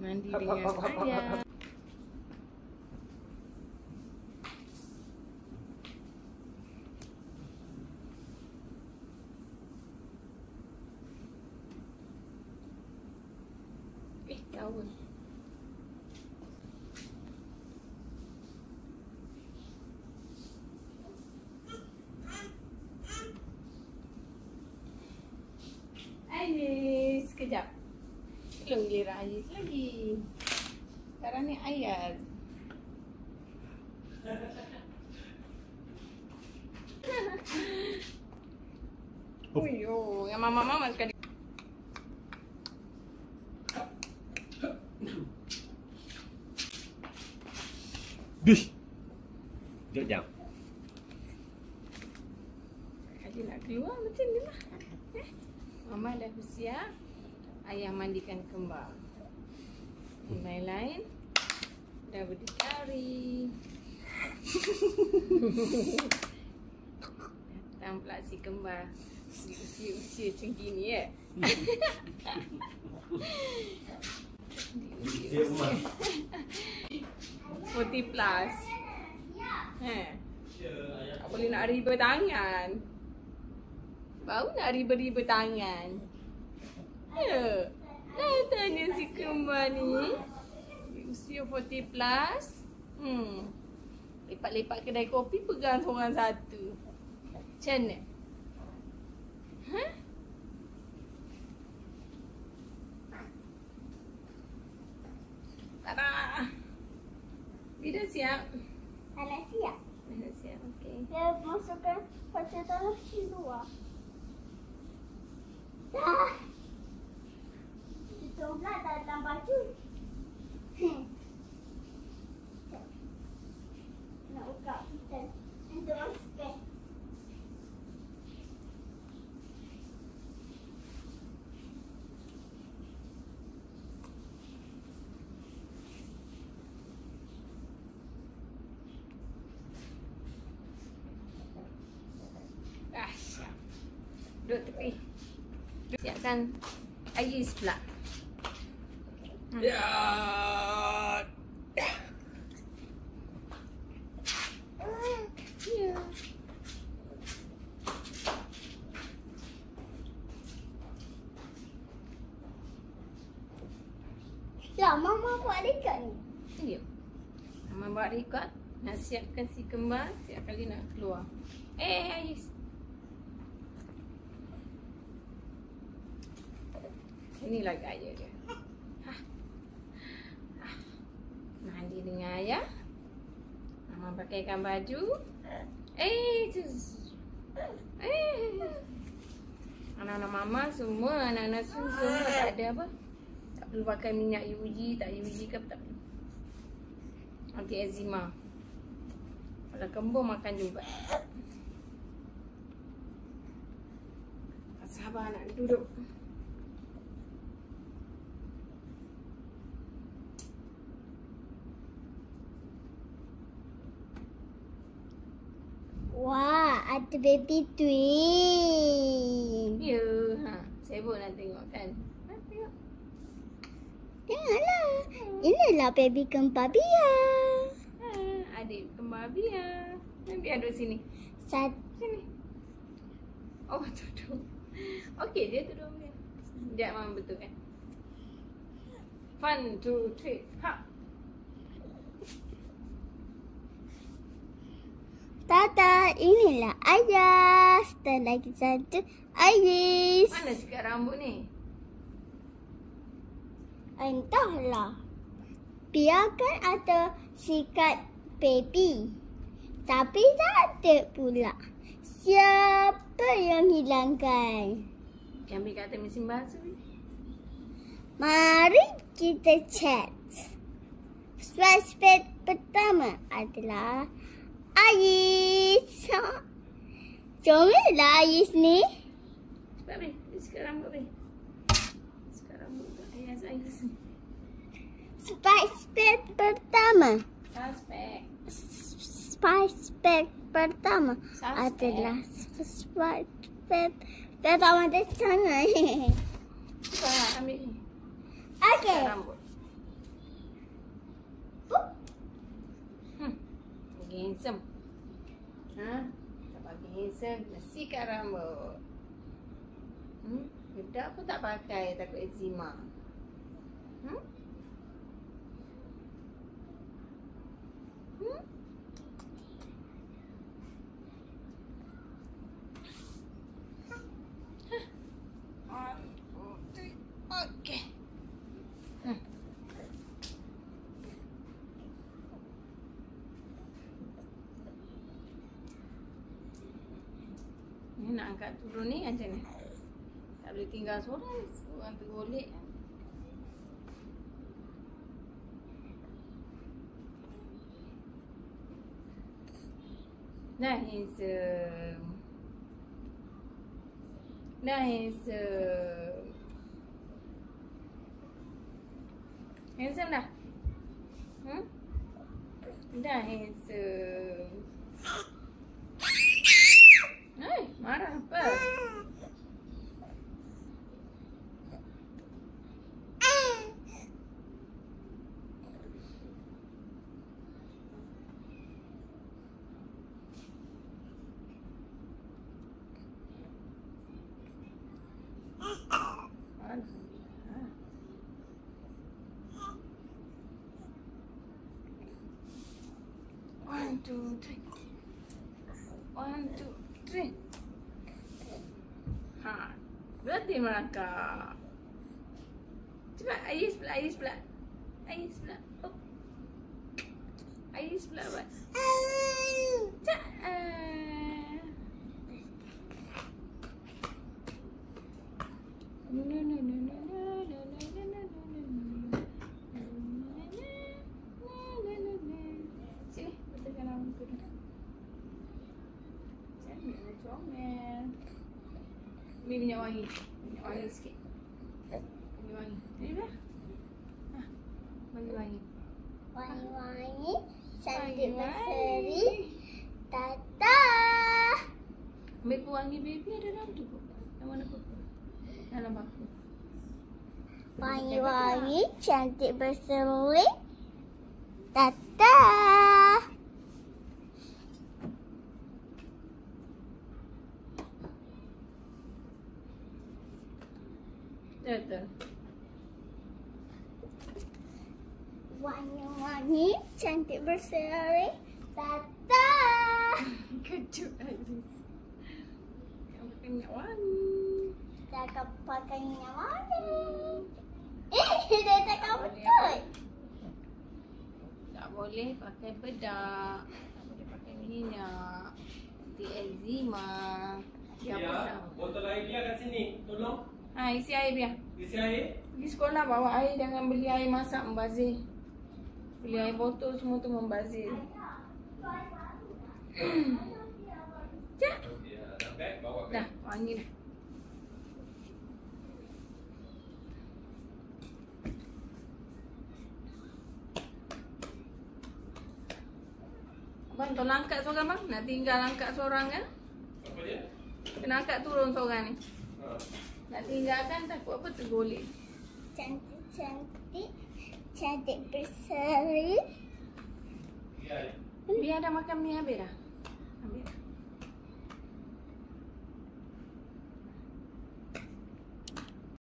Mandi dengan ayah. Eh, towel. Ais, sekejap. Belum giliran Ais lagi. Sekarang ni Ayaz. Uyo, yang mama-mama sekali. Bish. Sekejap jam. Adik nak keluar macam ni lah. Eh, Mama dah bersiap. Ayah mandikan kembar. Yang lain-lain dah berdikari. Datang pula si kembar. Di usia-usia macam gini eh. Di rumah. 40 plus. Eh. Tak boleh nak riba tangan. Baru nak riba-riba tangan. Ya. Dah tanya si kembar ni. Usia 40 plus. Hmm. Lepak-lepak kedai kopi pegang seorang satu. Macam mana? Ha? Tak nak. Bila siap? Anak siap. Dah siap, okey. Dia masukkan kaca dalam si luar. Dah. Itu pula dalam baju. Hmm. Nak buka kita. Untuk masukkan. Dah siap. Duduk tepi. Duduk siapkan ais pula. Hmm. Ya. Ya. Mama buat dekat ni. Ya. Mama bawa rekod. Nak siapkan si kembar. Siap kali nak keluar. Eh, Inilah gaya dia. Ha. Ha. Mandi dengan ayah. Mama pakaikan baju. Eh, tus. Eh. Anak-anak mama semua, anak-anak semua tak ada apa. Tak perlu pakai minyak UG, tak UG ke tak perlu. Eczema. Kalau kembung makan juga. Sabar nak duduk. Ada baby twin. Ya, ha. Sibuk nak tengok kan. Ha, tengok. Janganlah. Inilah baby kembar Bia. Ha, adik kembar Bia. Biar duduk sini. Sat Sini. Oh, duduk. Okey, dia duduk. Sekejap Mama betul kan. One, two, three. Ha. Tata, inilah ayah. Dan lagi satu Ais. Mana sikat rambut ni? Entahlah. Biarkan ada sikat baby. Tapi tak ada pula. Siapa yang hilangkan? Yang ambil kat atas mesin basuh ni. Mari kita chat. Suspek pertama adalah Ayis. Cumi lah Ayis ni. Cepat main. Sekarang buat main. Sekarang buat ayas Ayis ni. Spice pack pertama. Spice pack. Spice pack pertama ah, Suspect. adalah spice pack pertama di sana. Okay. ambil ni. Handsome. Ha? Tak pakai handsome, sikat rambut. Hmm? Bedak pun tak pakai, takut eczema. Hmm? One, two, three. Okay. Hmm. Ni nak angkat turun ni macam ni. Tak boleh tinggal seorang. Seorang tergolek. Dah handsome. Dah handsome. Handsome dah? Hmm? Dah handsome. Hai, marah. One, two, three. One, two, three. Nanti merangkak Cepat Ais pula Ais pula Ais pula oh. Ais pula buat Cepat uh. No no no no no Maybe no one eats. Minyak wangi sikit. Wangi. Dah. Ha. Bagi wangi. Wangi-wangi, cantik Wangi. berseri. Tata. Ambil pewangi baby ada dalam tu. Yang mana kot? Dalam aku. Wangi-wangi, cantik berseri. Tata. Betul. Wangi-wangi, cantik berseri. Tata. Kejut Aziz. Pakai minyak wangi. Cakap pakai minyak wangi. Eh, dia cakap betul. Tak boleh pakai bedak. Tak boleh pakai minyak. Nanti eczema. Dia Ya, botol air dia kat sini. Tolong. Ha, isi air biar. Isi air. Pergi sekolah bawa air jangan beli air masak membazir. Beli air botol semua tu membazir. Cak. Dah, wangi dah. Abang tolong angkat seorang bang. Nak tinggal angkat seorang kan? Apa dia? Kena angkat turun seorang ni. Ha. Nak tinggalkan takut apa tergolek. Cantik-cantik, cantik berseri. Ya. Biar dah makan mi habis dah. Habis dah.